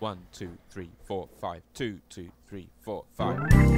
One, two, three, four, five. Two, two, three, four, five.